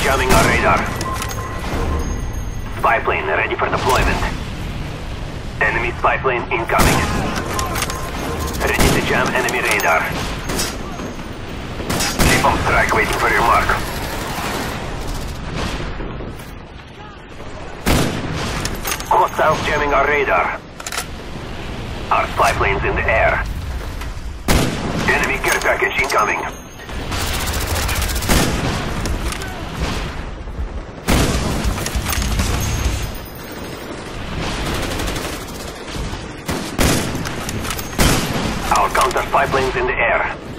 jamming our radar. Spy plane ready for deployment. Enemy spy plane incoming. Ready to jam enemy radar. Napalm strike waiting for your mark. Hostiles jamming our radar. Our spy plane's in the air. Enemy care package incoming. Our counter spy plane's in the air.